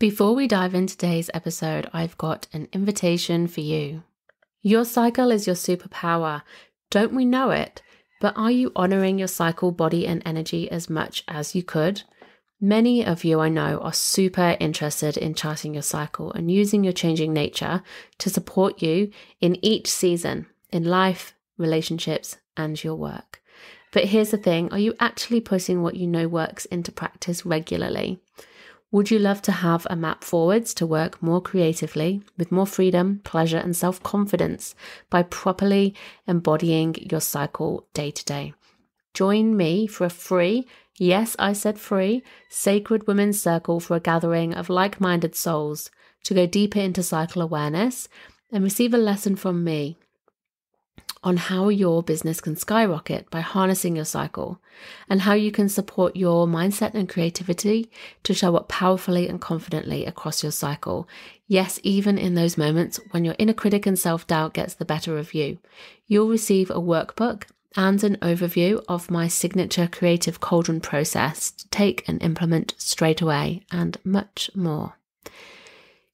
Before we dive into today's episode, I've got an invitation for you. Your cycle is your superpower. Don't we know it? But are you honoring your cycle, body, and energy as much as you could? Many of you I know are super interested in charting your cycle and using your changing nature to support you in each season in life, relationships, and your work. But here's the thing are you actually putting what you know works into practice regularly? Would you love to have a map forwards to work more creatively, with more freedom, pleasure, and self confidence by properly embodying your cycle day to day? Join me for a free Yes, I said free, Sacred Women's Circle for a gathering of like minded souls to go deeper into cycle awareness and receive a lesson from me on how your business can skyrocket by harnessing your cycle and how you can support your mindset and creativity to show up powerfully and confidently across your cycle. Yes, even in those moments when your inner critic and self doubt gets the better of you. You'll receive a workbook and an overview of my signature creative cauldron process to take and implement straight away, and much more.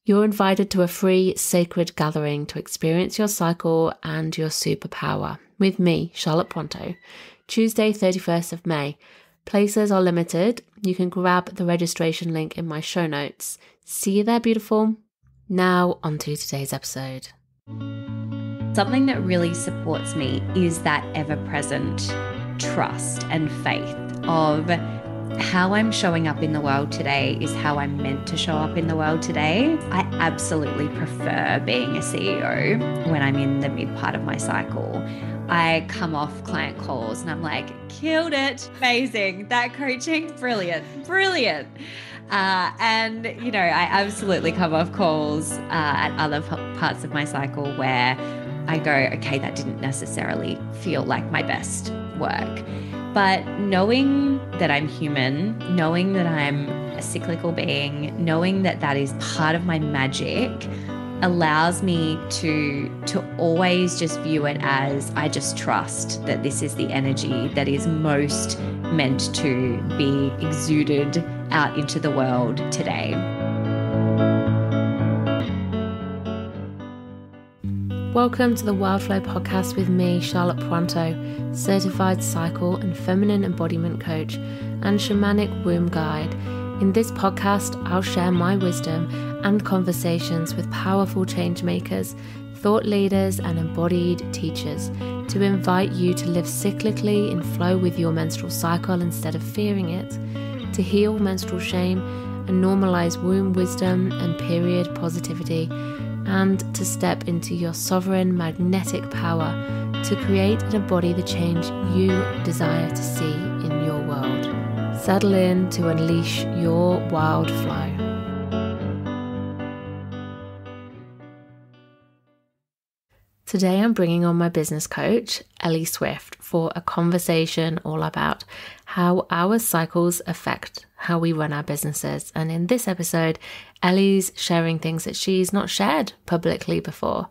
You're invited to a free sacred gathering to experience your cycle and your superpower with me, Charlotte Pointeaux, Tuesday, 31st of May. Places are limited. You can grab the registration link in my show notes. See you there, beautiful. Now, on to today's episode. Something that really supports me is that ever present trust and faith of how I'm showing up in the world today is how I'm meant to show up in the world today. I absolutely prefer being a CEO when I'm in the mid part of my cycle. I come off client calls and I'm like, killed it, amazing. That coaching, brilliant, brilliant. Uh, and, you know, I absolutely come off calls uh, at other parts of my cycle where I go, okay, that didn't necessarily feel like my best work. But knowing that I'm human, knowing that I'm a cyclical being, knowing that that is part of my magic allows me to to always just view it as I just trust that this is the energy that is most meant to be exuded out into the world today. Welcome to the Wildflow podcast with me, Charlotte Pointeaux, certified cycle and feminine embodiment coach and shamanic womb guide. In this podcast, I'll share my wisdom and conversations with powerful change makers, thought leaders, and embodied teachers to invite you to live cyclically in flow with your menstrual cycle instead of fearing it, to heal menstrual shame and normalize womb wisdom and period positivity and to step into your sovereign magnetic power to create and embody the change you desire to see in your world. Settle in to unleash your wild flow. Today, I'm bringing on my business coach, Ellie Swift, for a conversation all about how our cycles affect how we run our businesses. And in this episode, Ellie's sharing things that she's not shared publicly before.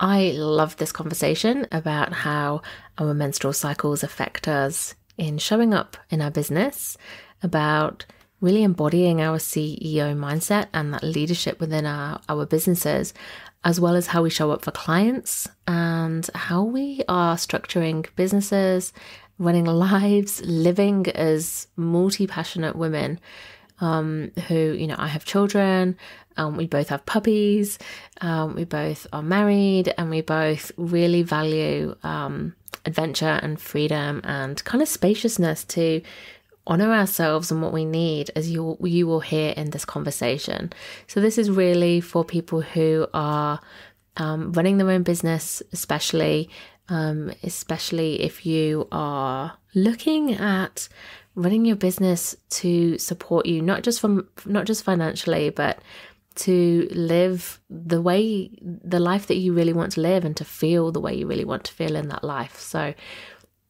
I love this conversation about how our menstrual cycles affect us in showing up in our business, about really embodying our CEO mindset and that leadership within our, our businesses, as well as how we show up for clients and how we are structuring businesses, running lives, living as multi passionate women um, who, you know, I have children, um, we both have puppies, um, we both are married, and we both really value um, adventure and freedom and kind of spaciousness to honor ourselves and what we need as you you will hear in this conversation. So this is really for people who are um, running their own business especially um, especially if you are looking at running your business to support you not just from not just financially but to live the way the life that you really want to live and to feel the way you really want to feel in that life so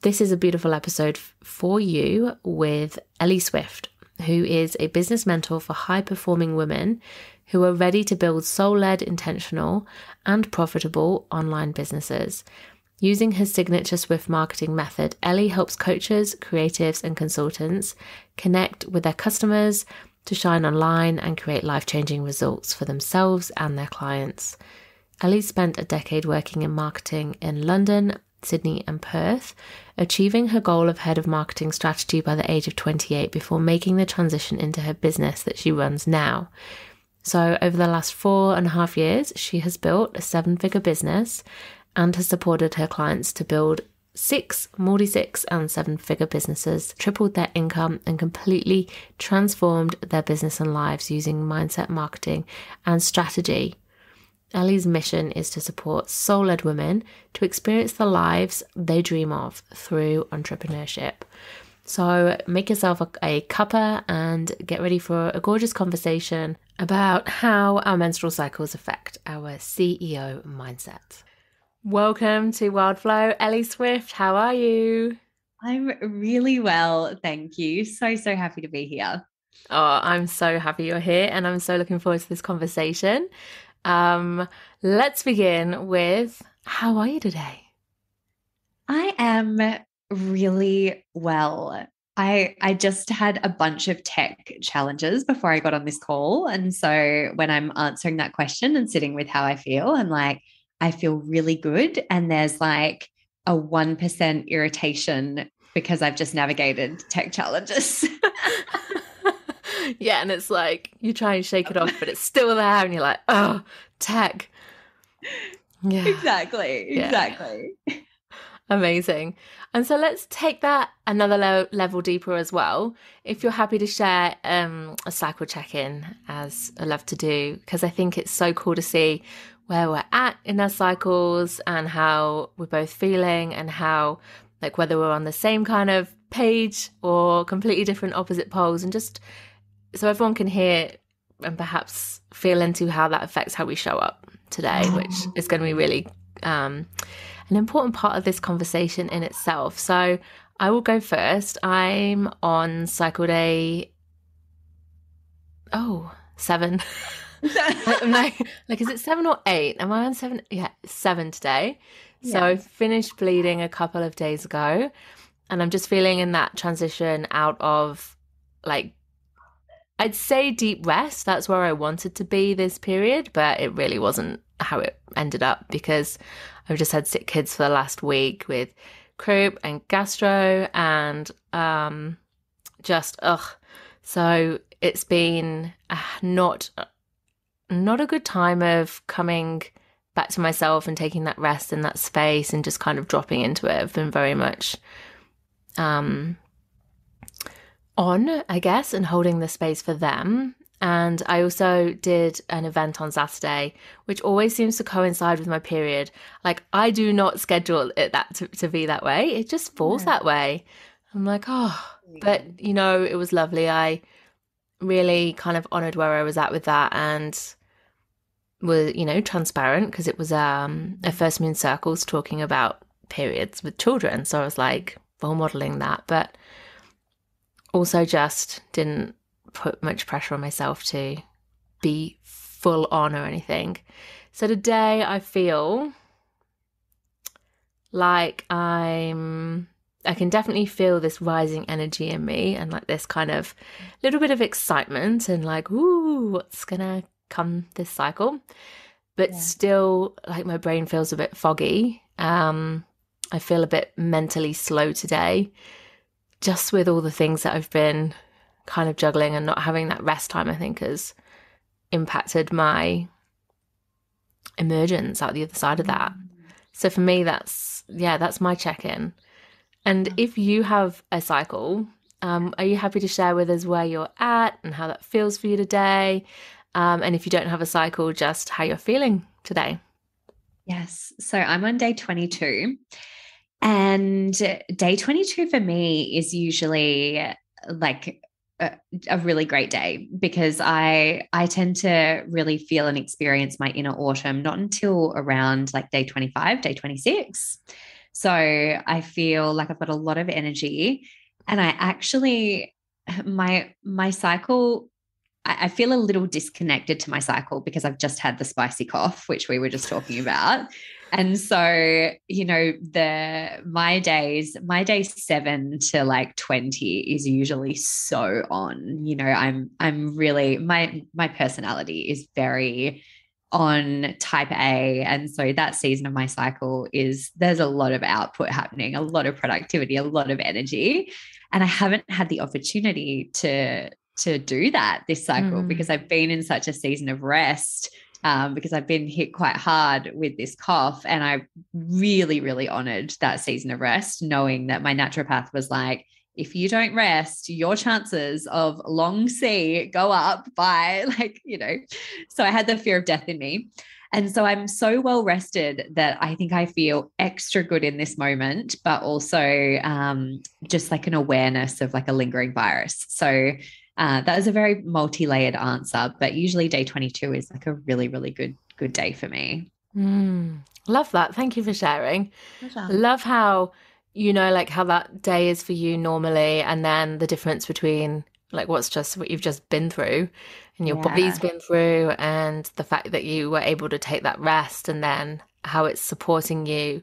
this is a beautiful episode for you with Ellie Swift, who is a business mentor for high performing women who are ready to build soul led, intentional, and profitable online businesses. Using his signature Swift marketing method, Ellie helps coaches, creatives, and consultants connect with their customers, to shine online and create life changing results for themselves and their clients. Ellie spent a decade working in marketing in London, Sydney, and Perth, achieving her goal of head of marketing strategy by the age of 28 before making the transition into her business that she runs now. So, over the last four and a half years, she has built a seven figure business and has supported her clients to build six, multi six, and seven figure businesses, tripled their income, and completely transformed their business and lives using mindset marketing and strategy. Ellie's mission is to support soul led women to experience the lives they dream of through entrepreneurship. So make yourself a, a cuppa and get ready for a gorgeous conversation about how our menstrual cycles affect our CEO mindset. Welcome to Wildflow. Ellie Swift, how are you? I'm really well, thank you. So, so happy to be here. Oh, I'm so happy you're here and I'm so looking forward to this conversation. Um, let's begin with how are you today? I am really well. I I just had a bunch of tech challenges before I got on this call. And so when I'm answering that question and sitting with how I feel, I'm like, I feel really good. And there's like a 1% irritation because I've just navigated tech challenges. yeah. And it's like you try and shake it off, but it's still there. And you're like, oh, tech. Yeah. Exactly. Exactly. Amazing. And so let's take that another le- level deeper as well. If you're happy to share um, a cycle check in, as I love to do, because I think it's so cool to see where we're at in our cycles and how we're both feeling and how, like, whether we're on the same kind of page or completely different opposite poles, and just so everyone can hear and perhaps feel into how that affects how we show up today, which is going to be really um, an important part of this conversation in itself. So I will go first. I'm on cycle day. Oh, seven. I'm like, like, is it seven or eight? Am I on seven? Yeah, seven today. So I finished bleeding a couple of days ago, and I'm just feeling in that transition out of like I'd say deep rest. That's where I wanted to be this period, but it really wasn't how it ended up because I've just had sick kids for the last week with croup and gastro and um, just ugh. So it's been uh, not not a good time of coming back to myself and taking that rest in that space and just kind of dropping into it. I've been very much um, on, I guess, and holding the space for them. And I also did an event on Saturday, which always seems to coincide with my period. Like I do not schedule it that to, to be that way. It just falls yeah. that way. I'm like, oh, but you know, it was lovely. I really kind of honored where I was at with that and were, you know, transparent because it was um, a first moon circles talking about periods with children. So I was like role modeling that, but also just didn't put much pressure on myself to be full on or anything. So today I feel like I'm I can definitely feel this rising energy in me and like this kind of little bit of excitement and like, ooh, what's gonna come this cycle? But yeah. still like my brain feels a bit foggy. Um I feel a bit mentally slow today, just with all the things that I've been kind of juggling and not having that rest time, I think, has impacted my emergence out the other side of that. So for me, that's, yeah, that's my check in. And if you have a cycle, um, are you happy to share with us where you're at and how that feels for you today? Um, and if you don't have a cycle, just how you're feeling today. Yes. So I'm on day 22. And day 22 for me is usually like a, a, really great day because I I tend to really feel and experience my inner autumn not until around like day 25, day 26. So I feel like I've got a lot of energy and I actually my my cycle I, feel a little disconnected to my cycle because I've just had the spicy cough, which we were just talking about. and so, you know, the my days, my day 7 to like 20 is usually so on. You know, I'm I'm really my my personality is very on type A. And so that season of my cycle is there's a lot of output happening, a lot of productivity, a lot of energy. And I haven't had the opportunity to to do that this cycle mm. because I've been in such a season of rest um, because I've been hit quite hard with this cough. And I really, really honored that season of rest, knowing that my naturopath was like, if you don't rest, your chances of long C go up by like, you know. So I had the fear of death in me. And so I'm so well rested that I think I feel extra good in this moment, but also um, just like an awareness of like a lingering virus. So uh, that was a very multi-layered answer, but usually day 22 is like a really, really good, good day for me. Mm, love that. Thank you for sharing. Love how you know like how that day is for you normally, and then the difference between like what's just what you've just been through and your yeah. body's been through, and the fact that you were able to take that rest, and then how it's supporting you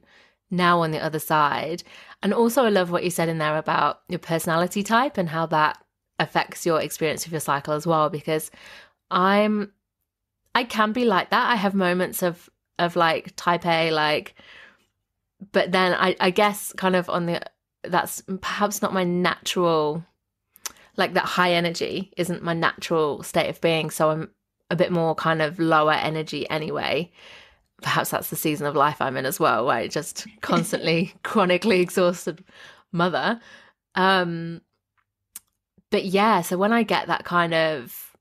now on the other side. And also, I love what you said in there about your personality type and how that affects your experience of your cycle as well because I'm I can be like that. I have moments of of like type A like but then I I guess kind of on the that's perhaps not my natural like that high energy isn't my natural state of being so I'm a bit more kind of lower energy anyway. Perhaps that's the season of life I'm in as well, where I just constantly chronically exhausted mother. Um but yeah, so when I get that kind of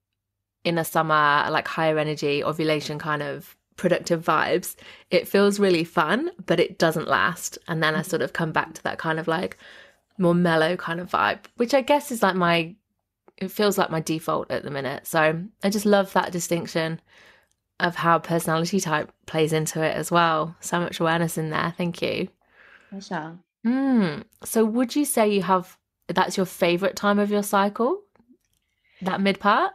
in a summer, like higher energy, ovulation kind of productive vibes, it feels really fun, but it doesn't last. And then I sort of come back to that kind of like more mellow kind of vibe, which I guess is like my, it feels like my default at the minute. So I just love that distinction of how personality type plays into it as well. So much awareness in there. Thank you. Pleasure. Mm. So would you say you have that's your favorite time of your cycle? That mid part?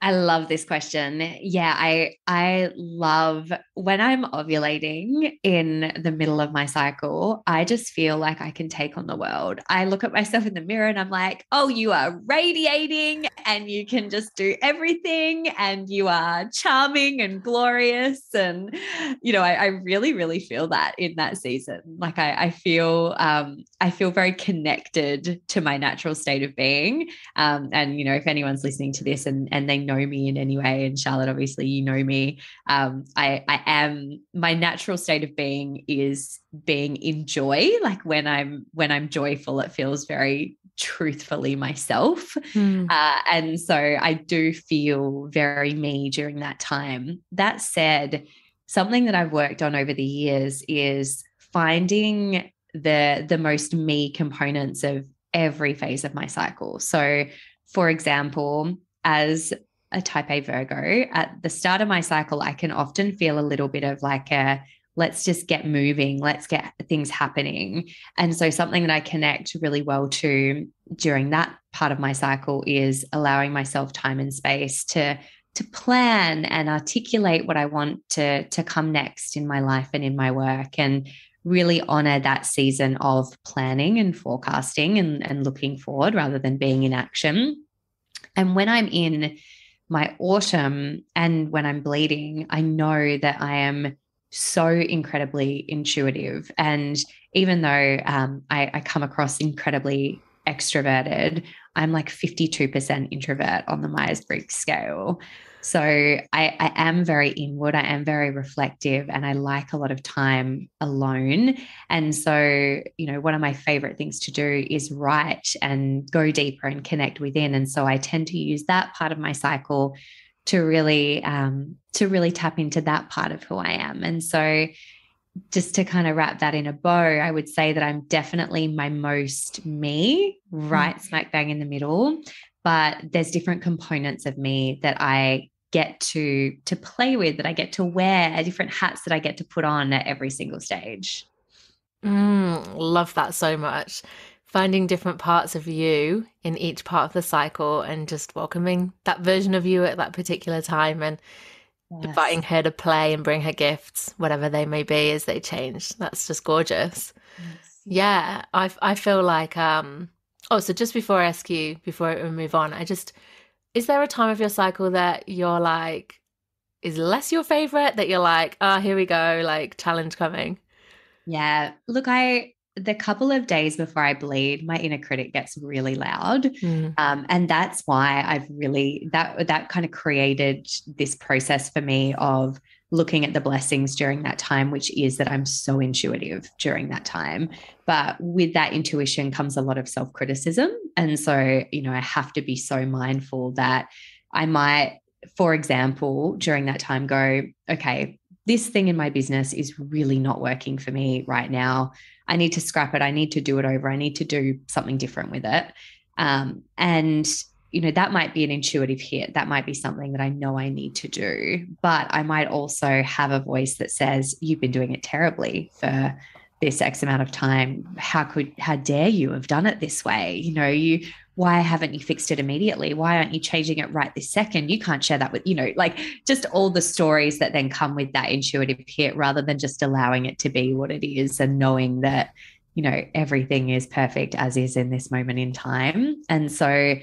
I love this question. Yeah, I I love when I'm ovulating in the middle of my cycle, I just feel like I can take on the world. I look at myself in the mirror and I'm like, "Oh, you are radiating and you can just do everything and you are charming and glorious and you know, I, I really really feel that in that season. Like I I feel um I feel very connected to my natural state of being. Um and you know, if anyone's listening to this and and they know me in any way, and Charlotte, obviously, you know me. Um, I, I am my natural state of being is being in joy. Like when I'm when I'm joyful, it feels very truthfully myself. Mm. Uh, and so I do feel very me during that time. That said, something that I've worked on over the years is finding the the most me components of every phase of my cycle. So, for example, as a type A Virgo, at the start of my cycle, I can often feel a little bit of like a let's just get moving, let's get things happening. And so, something that I connect really well to during that part of my cycle is allowing myself time and space to to plan and articulate what I want to to come next in my life and in my work and really honor that season of planning and forecasting and, and looking forward rather than being in action. And when I'm in my autumn and when I'm bleeding, I know that I am so incredibly intuitive. And even though um, I, I come across incredibly extroverted, I'm like 52% introvert on the Myers Briggs scale. So I, I am very inward, I am very reflective, and I like a lot of time alone. And so, you know, one of my favorite things to do is write and go deeper and connect within. And so I tend to use that part of my cycle to really um, to really tap into that part of who I am. And so just to kind of wrap that in a bow, I would say that I'm definitely my most me, right mm. smack bang in the middle but there's different components of me that I get to to play with that I get to wear different hats that I get to put on at every single stage. Mm, love that so much. Finding different parts of you in each part of the cycle and just welcoming that version of you at that particular time and yes. inviting her to play and bring her gifts, whatever they may be as they change. That's just gorgeous. Yes. Yeah, I I feel like um oh, so just before I ask you before we move on, I just is there a time of your cycle that you're like is less your favorite that you're like, "Ah, oh, here we go, like challenge coming." Yeah. Look, I the couple of days before I bleed, my inner critic gets really loud. Mm. Um, and that's why I've really that that kind of created this process for me of looking at the blessings during that time, which is that I'm so intuitive during that time. But with that intuition comes a lot of self-criticism. And so, you know, I have to be so mindful that I might, for example, during that time go, okay, this thing in my business is really not working for me right now. I need to scrap it. I need to do it over. I need to do something different with it. Um, and you know that might be an intuitive hit that might be something that i know i need to do but i might also have a voice that says you've been doing it terribly for this x amount of time how could how dare you have done it this way you know you why haven't you fixed it immediately? Why aren't you changing it right this second? You can't share that with, you know, like just all the stories that then come with that intuitive hit rather than just allowing it to be what it is and knowing that, you know, everything is perfect as is in this moment in time. And so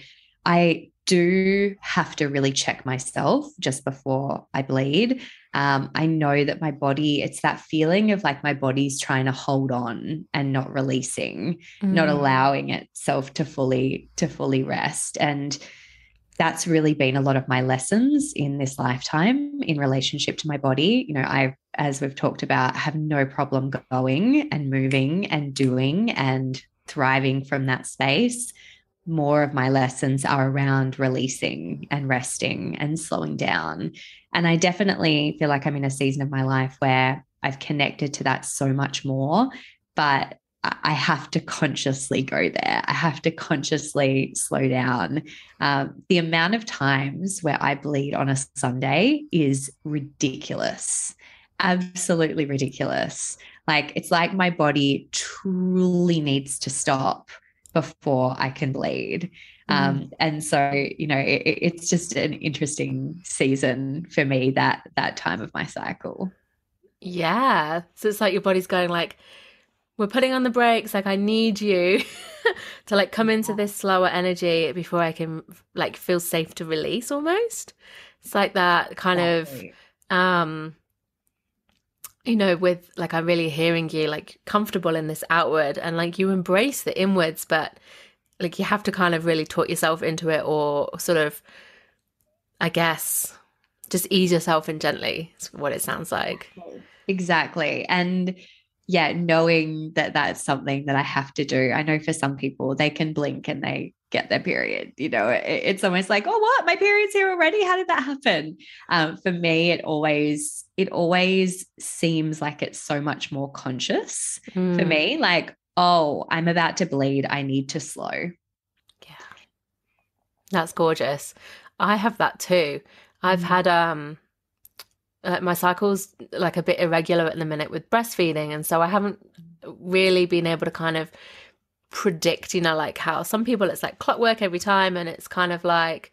I do have to really check myself just before I bleed. Um, I know that my body, it's that feeling of like my body's trying to hold on and not releasing, mm. not allowing itself to fully, to fully rest. And that's really been a lot of my lessons in this lifetime in relationship to my body. You know, I, as we've talked about, have no problem going and moving and doing and thriving from that space more of my lessons are around releasing and resting and slowing down. And I definitely feel like I'm in a season of my life where I've connected to that so much more, but I have to consciously go there. I have to consciously slow down. Um, the amount of times where I bleed on a Sunday is ridiculous, absolutely ridiculous. Like, it's like my body truly needs to stop before I can bleed. Um, mm. and so, you know, it, it's just an interesting season for me that that time of my cycle. Yeah. So it's like your body's going like, we're putting on the brakes. Like I need you to like come into this slower energy before I can like feel safe to release almost. It's like that kind exactly. of um you know, with like I'm really hearing you like comfortable in this outward and like you embrace the inwards, but like you have to kind of really talk yourself into it or sort of, I guess, just ease yourself in gently, is what it sounds like. Exactly. And yeah, knowing that that's something that I have to do. I know for some people they can blink and they get their period. You know, it, it's almost like, oh, what? My period's here already. How did that happen? Um, for me, it always it always seems like it's so much more conscious mm. for me. Like, oh, I'm about to bleed. I need to slow. Yeah, that's gorgeous. I have that too. I've mm. had um uh, my cycle's like a bit irregular at the minute with breastfeeding and so i haven't really been able to kind of predict you know like how some people it's like clockwork every time and it's kind of like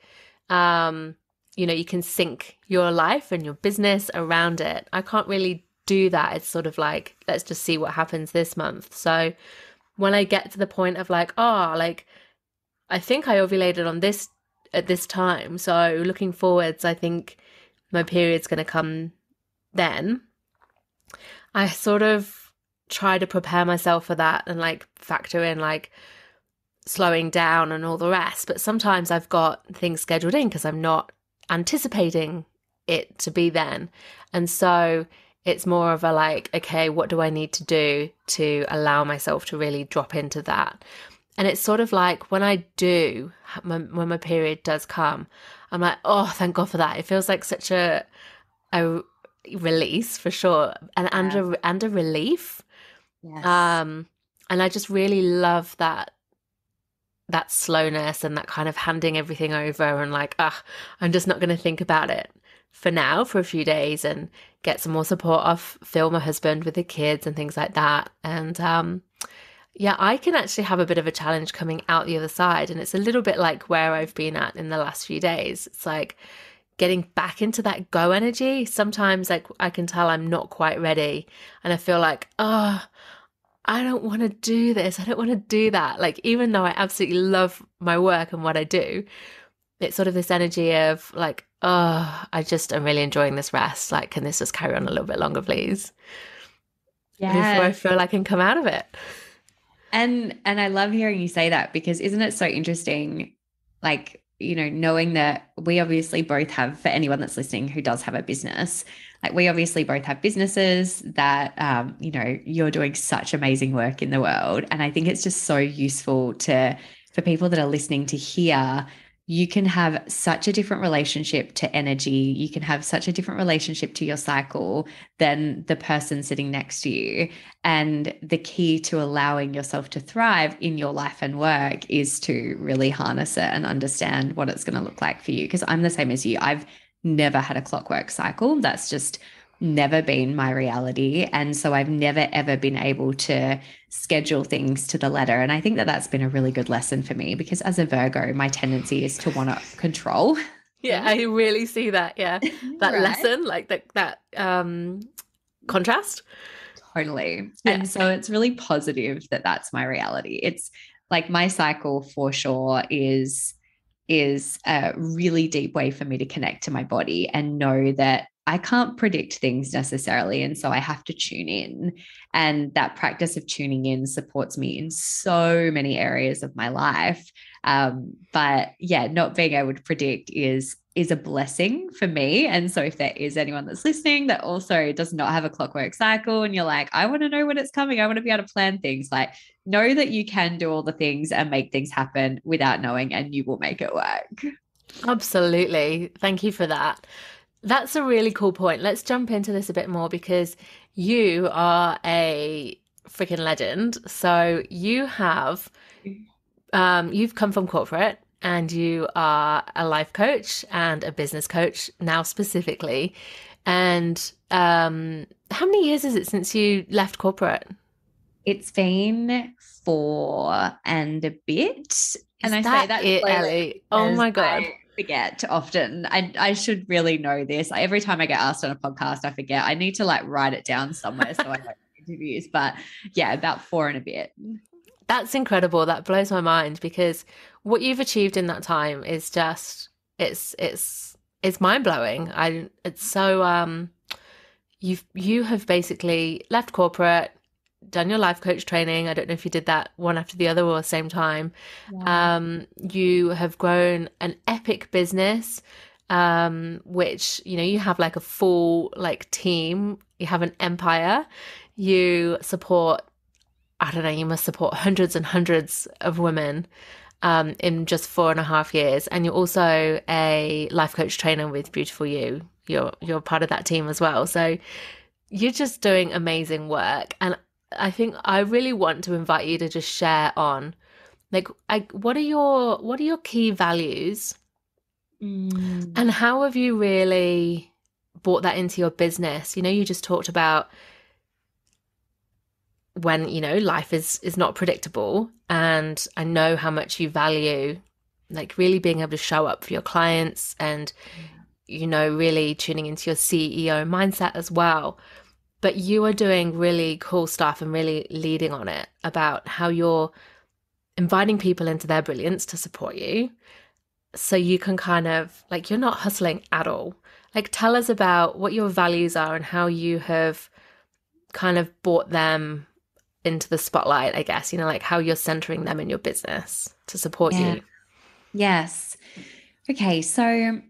um you know you can sync your life and your business around it. I can't really do that. It's sort of like let's just see what happens this month. So when i get to the point of like oh like i think i ovulated on this at this time so looking forwards i think my period's going to come then, I sort of try to prepare myself for that and like factor in like slowing down and all the rest. But sometimes I've got things scheduled in because I'm not anticipating it to be then. And so it's more of a like, okay, what do I need to do to allow myself to really drop into that? And it's sort of like when I do, when my period does come, I'm like, oh, thank God for that. It feels like such a a release for sure, and yeah. and a and a relief. Yes. Um, and I just really love that that slowness and that kind of handing everything over and like, ah, I'm just not going to think about it for now for a few days and get some more support off Phil, my husband, with the kids and things like that. And um, yeah, I can actually have a bit of a challenge coming out the other side. And it's a little bit like where I've been at in the last few days. It's like, getting back into that go energy. Sometimes like I can tell I'm not quite ready and I feel like, oh, I don't want to do this. I don't want to do that. Like even though I absolutely love my work and what I do, it's sort of this energy of like, oh, I just am really enjoying this rest. Like, can this just carry on a little bit longer, please? Yeah. Before I feel like I can come out of it. And and I love hearing you say that because isn't it so interesting? Like you know, knowing that we obviously both have, for anyone that's listening who does have a business, like we obviously both have businesses that, um, you know, you're doing such amazing work in the world. And I think it's just so useful to, for people that are listening to hear you can have such a different relationship to energy. You can have such a different relationship to your cycle than the person sitting next to you. And the key to allowing yourself to thrive in your life and work is to really harness it and understand what it's going to look like for you. Because I'm the same as you. I've never had a clockwork cycle. That's just never been my reality. And so I've never, ever been able to schedule things to the letter. And I think that that's been a really good lesson for me because as a Virgo, my tendency is to want to control. Yeah, I really see that. Yeah. That right? lesson, like that, that, um, contrast. Totally. Yeah. And so it's really positive that that's my reality. It's like my cycle for sure is is a really deep way for me to connect to my body and know that I can't predict things necessarily. And so I have to tune in. And that practice of tuning in supports me in so many areas of my life. Um, but yeah, not being able to predict is is a blessing for me. And so if there is anyone that's listening that also does not have a clockwork cycle and you're like, I want to know when it's coming, I want to be able to plan things, like know that you can do all the things and make things happen without knowing and you will make it work. Absolutely. Thank you for that. That's a really cool point. Let's jump into this a bit more because you are a freaking legend. So you have um, you've come from corporate and you are a life coach and a business coach now specifically. And um, how many years is it since you left corporate? It's been four and a bit. Is and I say that it, Ellie. Oh my god. I, forget often. I I should really know this. Every time I get asked on a podcast, I forget. I need to like write it down somewhere so I know interviews. But yeah, about four and a bit. That's incredible. That blows my mind because what you've achieved in that time is just it's it's it's mind blowing. I it's so um you've you have basically left corporate done your life coach training. I don't know if you did that one after the other or the same time. Yeah. Um, you have grown an epic business, um, which, you know, you have like a full like team, you have an empire, you support, I don't know, you must support hundreds and hundreds of women. Um, in just four and a half years, and you're also a life coach trainer with Beautiful You. You're you're part of that team as well. So you're just doing amazing work, and I think I really want to invite you to just share on like I, what are your what are your key values? Mm. and how have you really brought that into your business? You know you just talked about when you know life is is not predictable and i know how much you value like really being able to show up for your clients and you know really tuning into your ceo mindset as well but you are doing really cool stuff and really leading on it about how you're inviting people into their brilliance to support you. So you can kind of like you're not hustling at all. Like tell us about what your values are and how you have kind of brought them into the spotlight i guess you know like how you're centering them in your business to support yeah. you yes. Okay so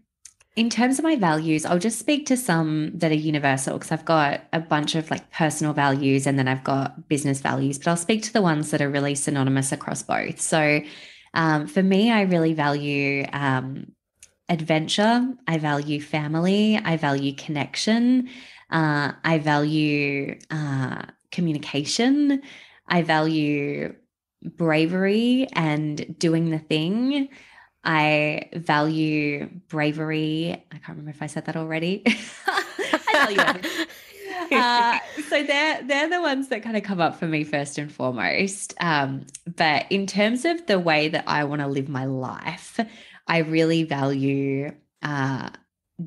in terms of my values, I'll just speak to some that are universal because I've got a bunch of like personal values and then I've got business values, but I'll speak to the ones that are really synonymous across both. So um, for me, I really value um, adventure, I value family, I value connection, uh, I value uh, communication, I value bravery and doing the thing. I value bravery. I can't remember if I said that already. I value uh, so they're they're the ones that kind of come up for me first and foremost. Um, but in terms of the way that I want to live my life, I really value uh,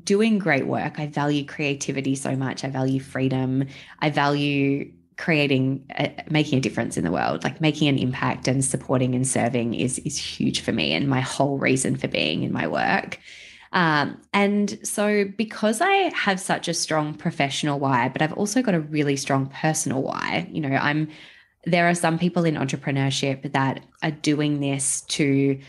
doing great work. I value creativity so much. I value freedom. I value creating a, making a difference in the world. Like making an impact and supporting and serving is is huge for me and my whole reason for being in my work. Um, and so because i have such a strong professional why but i've also got a really strong personal why you know i'm there are some people in entrepreneurship that are doing this to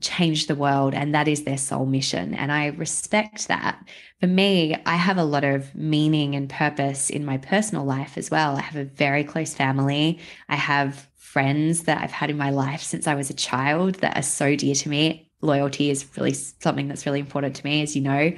change the world and that is their sole mission. And i respect that. For me i have a lot of meaning and purpose in my personal life as well. I have a very close family. I have friends that i've had in my life since i was a child that are so dear to me. Loyalty is really something that's really important to me as you know.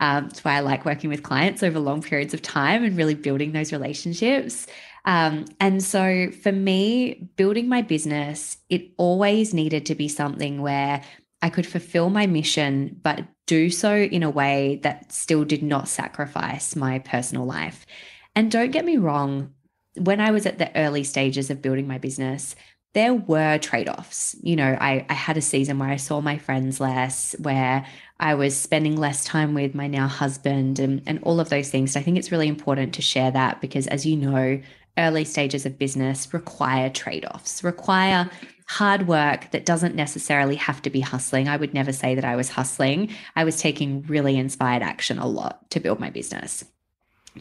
Um, that's why i like working with clients over long periods of time and really building those relationships um, and so for me, building my business, it always needed to be something where I could fulfill my mission, but do so in a way that still did not sacrifice my personal life. And don't get me wrong, when I was at the early stages of building my business, there were trade offs. You know, I, I had a season where I saw my friends less, where I was spending less time with my now husband, and, and all of those things. I think it's really important to share that because, as you know, early stages of business require trade offs, require hard work that doesn't necessarily have to be hustling. I would never say that I was hustling. I was taking really inspired action a lot to build my business.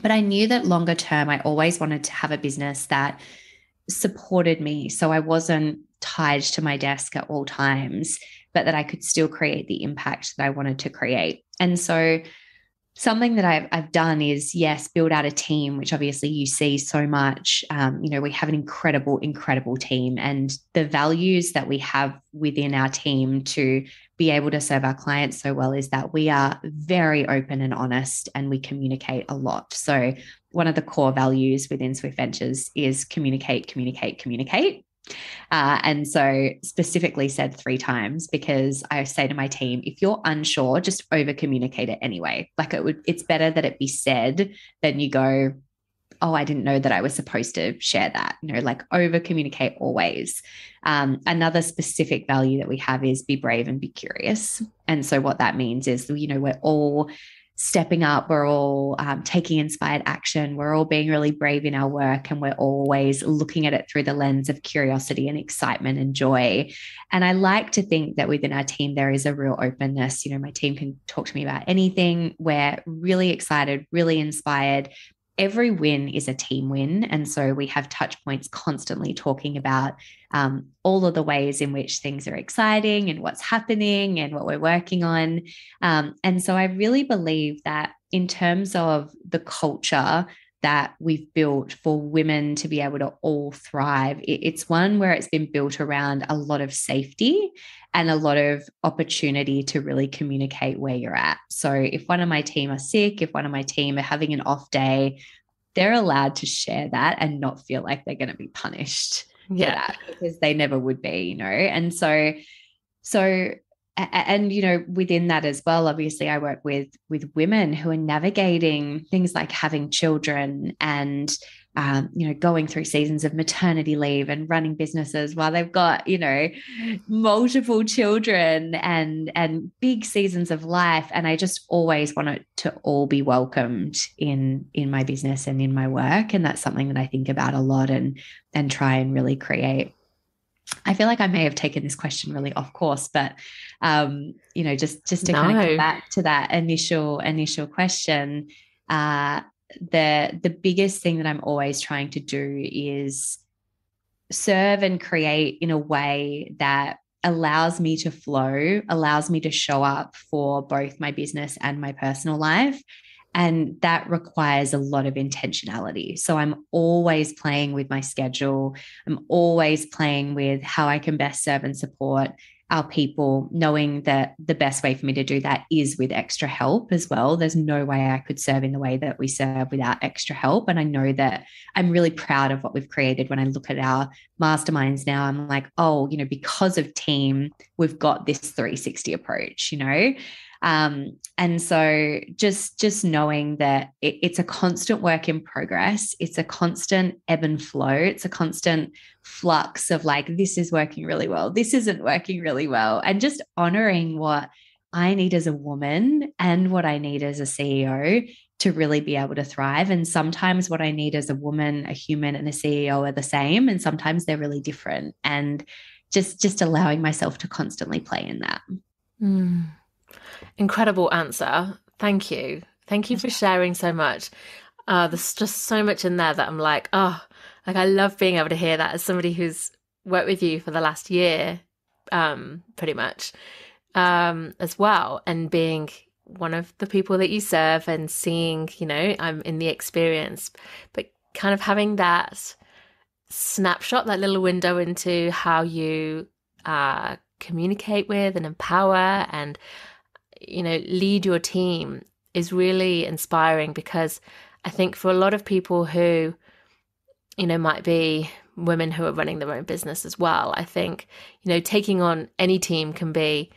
But I knew that longer term, I always wanted to have a business that supported me. So I wasn't tied to my desk at all times, but that I could still create the impact that I wanted to create. And so something that I've, I've done is yes build out a team which obviously you see so much. Um, you know we have an incredible incredible team and the values that we have within our team to be able to serve our clients so well is that we are very open and honest and we communicate a lot. So one of the core values within swift ventures is communicate communicate communicate uh, and so, specifically said three times because I say to my team, if you're unsure, just over communicate it anyway. Like it would, it's better that it be said than you go, oh, I didn't know that I was supposed to share that. You know, like over communicate always. Um, another specific value that we have is be brave and be curious. And so, what that means is, you know, we're all stepping up. We're all um, taking inspired action. We're all being really brave in our work, and we're always looking at it through the lens of curiosity and excitement and joy. And I like to think that within our team, there is a real openness. You know, my team can talk to me about anything. We're really excited, really inspired, every win is a team win. And so we have touch points constantly talking about um, all of the ways in which things are exciting and what's happening and what we're working on. Um, and so I really believe that in terms of the culture that we've built for women to be able to all thrive, it's one where it's been built around a lot of safety and a lot of opportunity to really communicate where you're at. So if one of my team are sick, if one of my team are having an off day, they're allowed to share that and not feel like they're going to be punished yeah. because they never would be, you know. And so so and you know within that as well obviously i work with with women who are navigating things like having children and um, you know, going through seasons of maternity leave and running businesses while they've got, you know, multiple children and and big seasons of life. And I just always want it to all be welcomed in in my business and in my work. And that's something that I think about a lot and and try and really create. I feel like I may have taken this question really off course, but um, you know, just just to no. kind of come back to that initial initial question. Uh, the the biggest thing that I'm always trying to do is serve and create in a way that allows me to flow, allows me to show up for both my business and my personal life. And that requires a lot of intentionality. So I'm always playing with my schedule. I'm always playing with how I can best serve and support our people, knowing that the best way for me to do that is with extra help as well. There's no way I could serve in the way that we serve without extra help. And I know that I'm really proud of what we've created. When I look at our masterminds now, I'm like, oh, you know, because of team, we've got this 360 approach, you know? Um, and so just just knowing that it, it's a constant work in progress, it's a constant ebb and flow, it's a constant flux of like this is working really well, this isn't working really well, and just honoring what I need as a woman and what I need as a CEO to really be able to thrive. And sometimes what I need as a woman, a human, and a CEO are the same, and sometimes they're really different. And just just allowing myself to constantly play in that. Mm. Incredible answer. Thank you. Thank you for sharing so much. Uh, there's just so much in there that I'm like, oh, like I love being able to hear that as somebody who's worked with you for the last year, um, pretty much, um, as well, and being one of the people that you serve and seeing, you know, I'm in the experience, but kind of having that snapshot, that little window into how you uh, communicate with and empower and, you know, lead your team is really inspiring because I think for a lot of people who, you know, might be women who are running their own business as well, I think, you know, taking on any team can be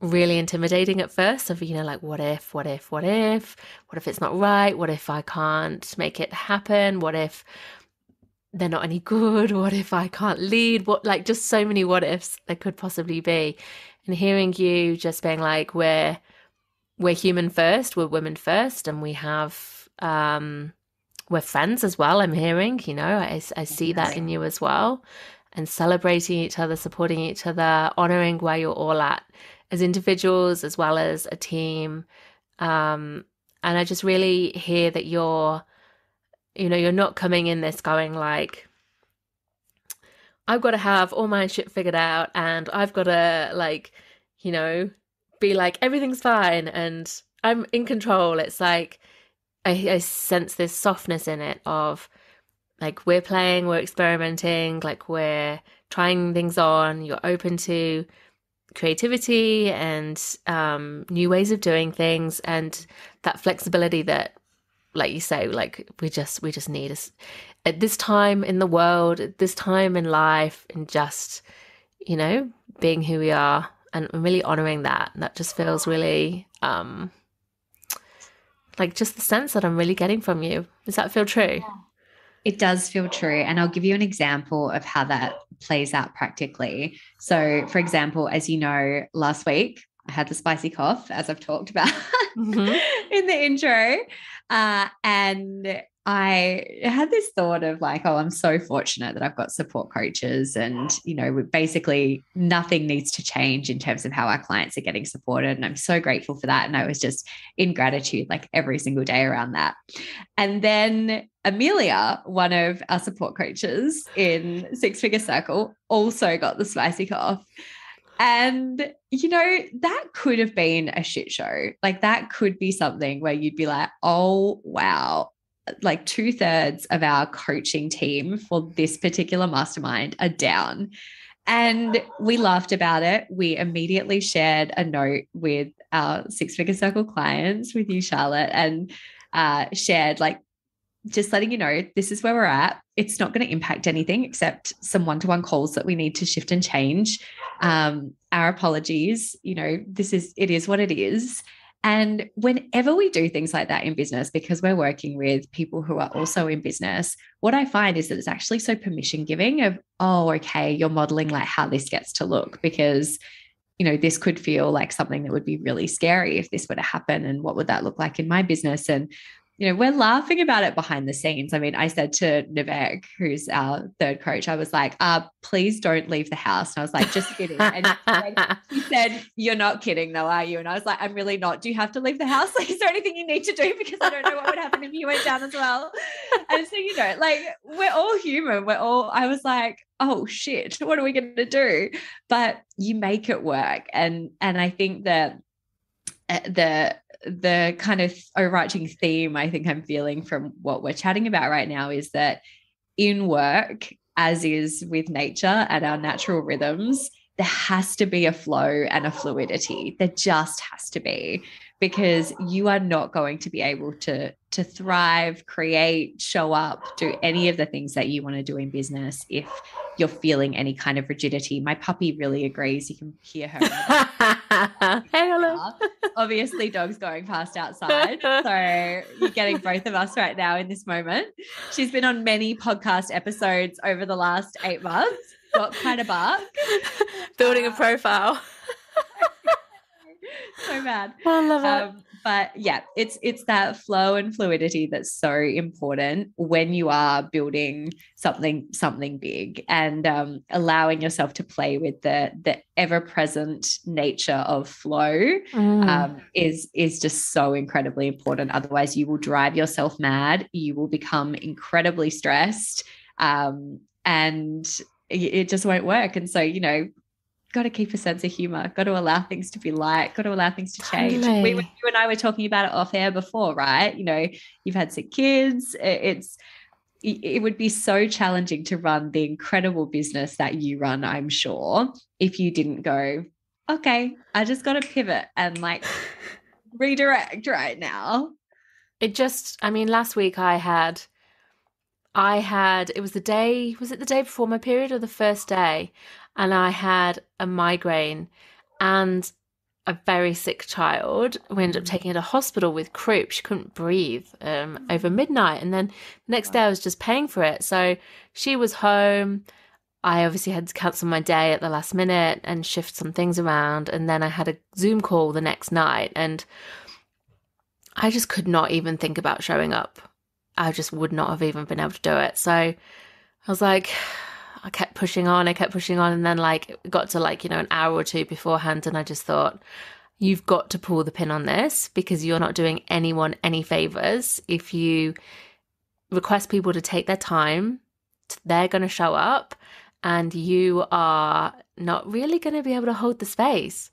really intimidating at first of you know like what if what if what if? What if it's not right? What if i can't make it happen? What if they're not any good? What if i can't lead? What like just so many what ifs there could possibly be and hearing you just being like we're we're human first we're women first and we have um we're friends as well i'm hearing you know i, I see that in you as well and celebrating each other supporting each other honoring where you're all at as individuals as well as a team. Um, and I just really hear that you're, you know, you're not coming in this going like, I've got to have all my shit figured out and I've got to like, you know, be like, everything's fine and I'm in control. It's like, I, I sense this softness in it of like, we're playing, we're experimenting, like, we're trying things on, you're open to creativity and um, new ways of doing things and that flexibility that like you say like we just we just need us at this time in the world at this time in life and just you know being who we are and really honoring that and that just feels really um like just the sense that i'm really getting from you does that feel true it does feel true. And I'll give you an example of how that plays out practically. So, for example, as you know, last week I had the spicy cough, as I've talked about mm-hmm. in the intro. Uh, and I had this thought of like, oh, I'm so fortunate that I've got support coaches, and you know, basically nothing needs to change in terms of how our clients are getting supported. And I'm so grateful for that. And I was just in gratitude like every single day around that. And then Amelia, one of our support coaches in Six Figure Circle, also got the spicy cough. And, you know, that could have been a shit show. Like, that could be something where you'd be like, oh, wow, like two thirds of our coaching team for this particular mastermind are down. And we laughed about it. We immediately shared a note with our six figure circle clients, with you, Charlotte, and uh, shared like, just letting you know, this is where we're at. It's not going to impact anything except some one to one calls that we need to shift and change. Um, our apologies. You know, this is, it is what it is. And whenever we do things like that in business, because we're working with people who are also in business, what I find is that it's actually so permission giving of, oh, okay, you're modeling like how this gets to look because you know this could feel like something that would be really scary if this were to happen and what would that look like in my business and you know, we're laughing about it behind the scenes. I mean, I said to Nivek, who's our third coach, I was like, uh, please don't leave the house. And I was like, just kidding. And he said, You're not kidding, though, are you? And I was like, I'm really not. Do you have to leave the house? Like, is there anything you need to do? Because I don't know what would happen if you went down as well. And so, you know, like we're all human. We're all, I was like, oh shit, what are we going to do? But you make it work. And and I think that uh, the the kind of overarching theme I think I'm feeling from what we're chatting about right now is that in work, as is with nature and our natural rhythms, there has to be a flow and a fluidity. There just has to be because you are not going to be able to to thrive, create, show up, do any of the things that you want to do in business if you're feeling any kind of rigidity. My puppy really agrees. You can hear her. hey, hello. Obviously, dog's going past outside. So you're getting both of us right now in this moment. She's been on many podcast episodes over the last eight months. Got quite a bark. Building a profile. so bad. I love it. Um, but yeah, it's it's that flow and fluidity that's so important when you are building something something big and um, allowing yourself to play with the the ever present nature of flow Mm. um, is is just so incredibly important. Otherwise, you will drive yourself mad. You will become incredibly stressed, um, and it it just won't work. And so, you know, got to keep a sense of humor. Got to allow things to be light. Got to allow things to change. We, Totally. were- you and I were talking about it off air before, right? You know, you've had sick kids. It's it it would be so challenging to run the incredible business that you run, I'm sure, if you didn't go, okay, I just got to pivot and like redirect right now. it just i mean last week i had i had it was the day was it the day before my period or the first day and i had a migraine and a very sick child we ended up taking her to hospital with croup she couldn't breathe um, over midnight and then the next day i was just paying for it so she was home I obviously had to cancel my day at the last minute and shift some things around. And then I had a Zoom call the next night and I just could not even think about showing up. I just would not have even been able to do it. So I was like, I kept pushing on, I kept pushing on. And then, like, got to like, you know, an hour or two beforehand. And I just thought, you've got to pull the pin on this because you're not doing anyone any favors. If you request people to take their time, they're going to show up and you are not really going to be able to hold the space.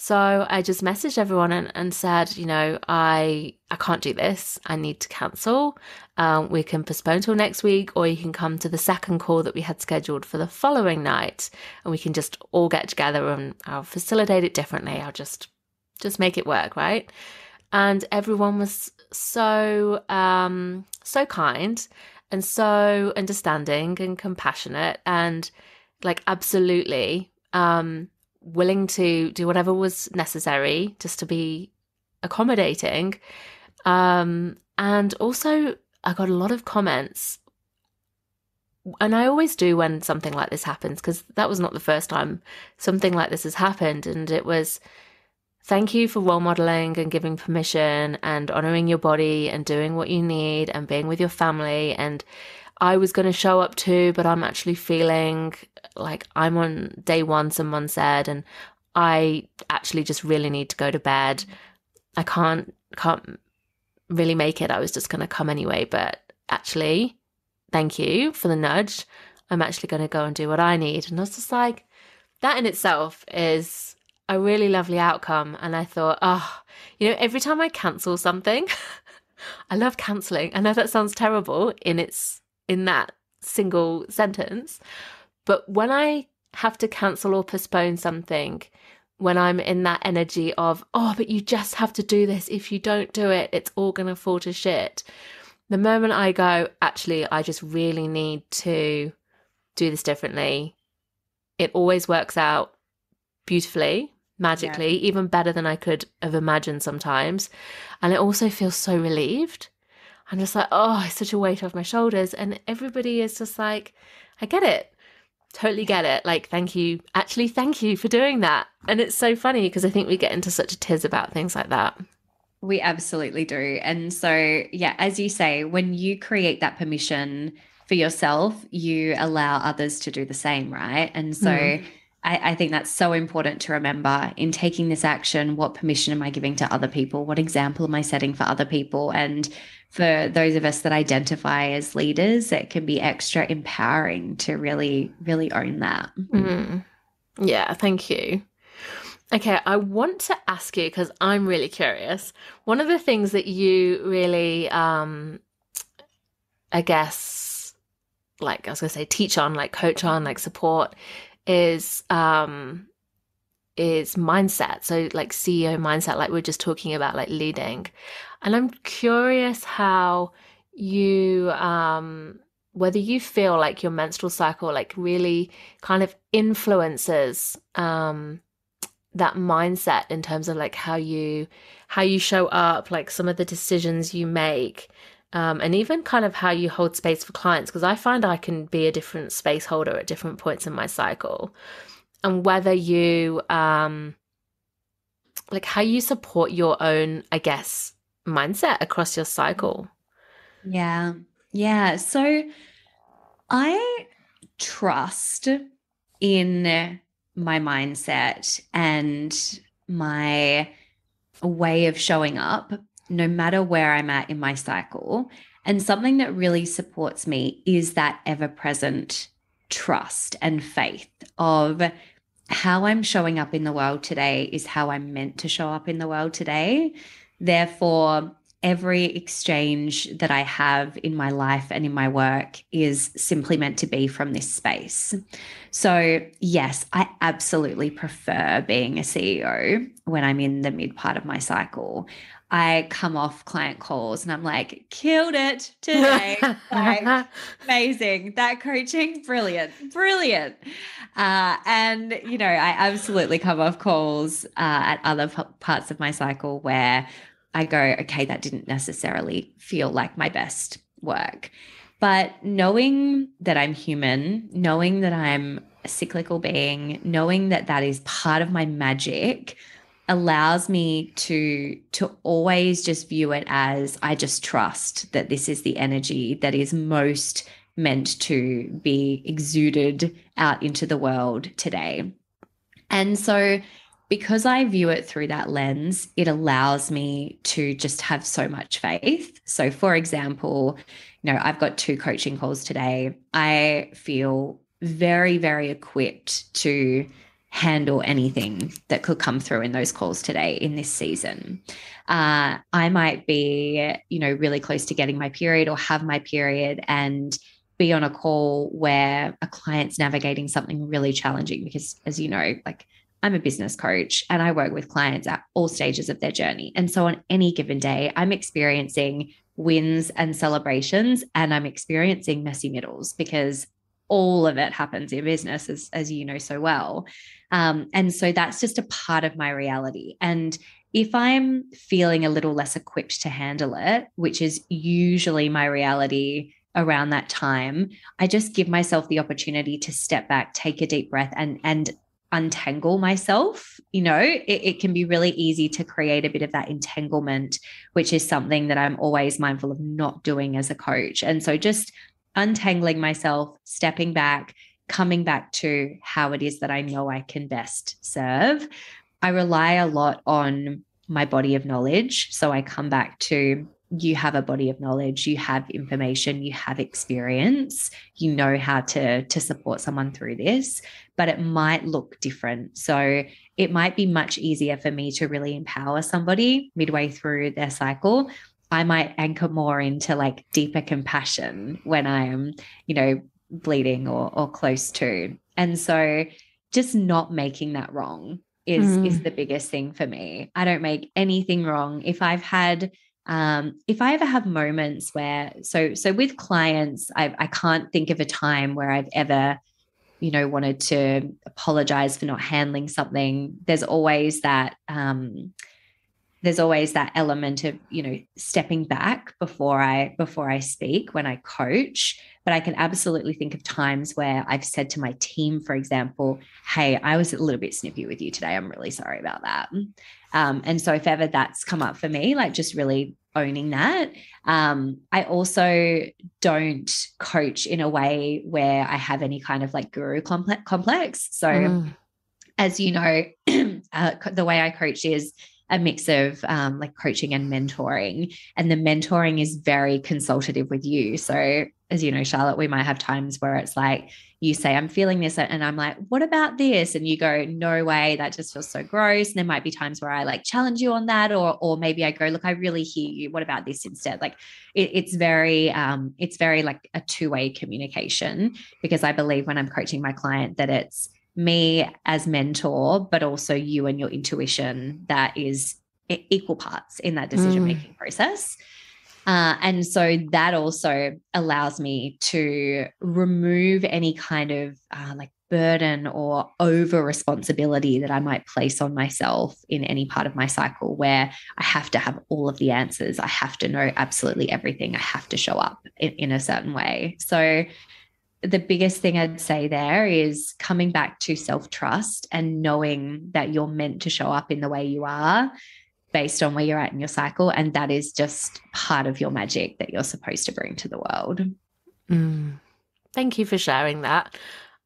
So I just messaged everyone and, and said, you know, I I can't do this. I need to cancel. Um, we can postpone till next week, or you can come to the second call that we had scheduled for the following night, and we can just all get together and I'll facilitate it differently. I'll just just make it work, right? And everyone was so um, so kind and so understanding and compassionate and like absolutely um willing to do whatever was necessary just to be accommodating. Um and also i got a lot of comments. And i always do when something like this happens because that was not the first time something like this has happened. And it was thank you for role modeling and giving permission and honoring your body and doing what you need and being with your family and I was going to show up too, but I'm actually feeling like I'm on day one, someone said, and I actually just really need to go to bed. I can't, can't really make it. I was just going to come anyway, but actually, thank you for the nudge. I'm actually going to go and do what I need. And I was just like, that in itself is a really lovely outcome. And I thought, oh, you know, every time I cancel something, I love canceling. I know that sounds terrible in its in that single sentence, but when I have to cancel or postpone something, when I'm in that energy of, oh, but you just have to do this. If you don't do it, it's all going to fall to shit. The moment I go, actually, I just really need to do this differently, it always works out beautifully, magically, even better than I could have imagined sometimes. And it also feels so relieved. I'm just like, oh, it's such a weight off my shoulders. And everybody is just like, I get it. Totally get it. Like, thank you. Actually, thank you for doing that. And it's so funny because I think we get into such a tiz about things like that. We absolutely do. And so, yeah, as you say, when you create that permission for yourself, you allow others to do the same, right? And so, Mm. I, I think that's so important to remember in taking this action. What permission am I giving to other people? What example am I setting for other people? And for those of us that identify as leaders, it can be extra empowering to really, really own that. Mm. Yeah, thank you. Okay, I want to ask you because I'm really curious. One of the things that you really, um, I guess, like I was gonna say, teach on, like coach on, like support, is um, is mindset. So like CEO mindset, like we're just talking about, like leading. And I'm curious how you um whether you feel like your menstrual cycle like really kind of influences um that mindset in terms of like how you how you show up like some of the decisions you make um, and even kind of how you hold space for clients because i find i can be a different space holder at different points in my cycle. And whether you um like how you support your own, I guess, mindset across your cycle. Yeah. Yeah. So I trust in my mindset and my way of showing up, no matter where I'm at in my cycle. And something that really supports me is that ever present trust and faith of how I'm showing up in the world today is how I'm meant to show up in the world today. Therefore, every exchange that I have in my life and in my work is simply meant to be from this space. So, yes, I absolutely prefer being a CEO when I'm in the mid part of my cycle. I come off client calls and I'm like, killed it today. like, amazing. That coaching, brilliant, brilliant. Uh, and, you know, I absolutely come off calls uh, at other p- parts of my cycle where I go, okay, that didn't necessarily feel like my best work. But knowing that I'm human, knowing that I'm a cyclical being, knowing that that is part of my magic allows me to to always just view it as I just trust that this is the energy that is most meant to be exuded out into the world today. And so because I view it through that lens, it allows me to just have so much faith. So, for example, you know, I've got two coaching calls today. I feel very, very equipped to handle anything that could come through in those calls today in this season. Uh, I might be, you know, really close to getting my period or have my period and be on a call where a client's navigating something really challenging because, as you know, like I'm a business coach and I work with clients at all stages of their journey. And so on any given day, I'm experiencing wins and celebrations and I'm experiencing messy middles because all of it happens in business, as, as you know so well. Um, and so that's just a part of my reality. And if I'm feeling a little less equipped to handle it, which is usually my reality around that time, I just give myself the opportunity to step back, take a deep breath, and and untangle myself. You know, it, it, can be really easy to create a bit of that entanglement, which is something that I'm always mindful of not doing as a coach. And so just untangling myself, stepping back, coming back to how it is that I know I can best serve. I rely a lot on my body of knowledge. So I come back to you have a body of knowledge, you have information, you have experience, you know how to to support someone through this, but it might look different. So it might be much easier for me to really empower somebody midway through their cycle. I might anchor more into like deeper compassion when I am, you know, bleeding or or close to. And so just not making that wrong is mm. is the biggest thing for me. I don't make anything wrong. If I've had um, if I ever have moments where so so with clients, I, I can't think of a time where I've ever, you know, wanted to apologize for not handling something. There's always that um, there's always that element of you know stepping back before i before i speak when i coach. But i can absolutely think of times where i've said to my team for example hey i was a little bit snippy with you today. I'm really sorry about that. Um, and so if ever that's come up for me like just really owning that. Um, i also don't coach in a way where i have any kind of like guru complex so mm. as you know uh, the way i coach is a mix of um, like coaching and mentoring. And the mentoring is very consultative with you. So, as you know, Charlotte, we might have times where it's like, you say, I'm feeling this. And I'm like, what about this? And you go, no way, that just feels so gross. And there might be times where I like challenge you on that, or or maybe I go, look, I really hear you. What about this instead? Like it, it's very, um, it's very like a two-way communication because I believe when I'm coaching my client that it's me as mentor, but also you and your intuition that is equal parts in that decision making mm. process. Uh, and so that also allows me to remove any kind of uh, like burden or over responsibility that I might place on myself in any part of my cycle where I have to have all of the answers. I have to know absolutely everything. I have to show up in, in a certain way. So the biggest thing I'd say there is coming back to self trust and knowing that you're meant to show up in the way you are based on where you're at in your cycle. And that is just part of your magic that you're supposed to bring to the world. Mm. Thank you for sharing that.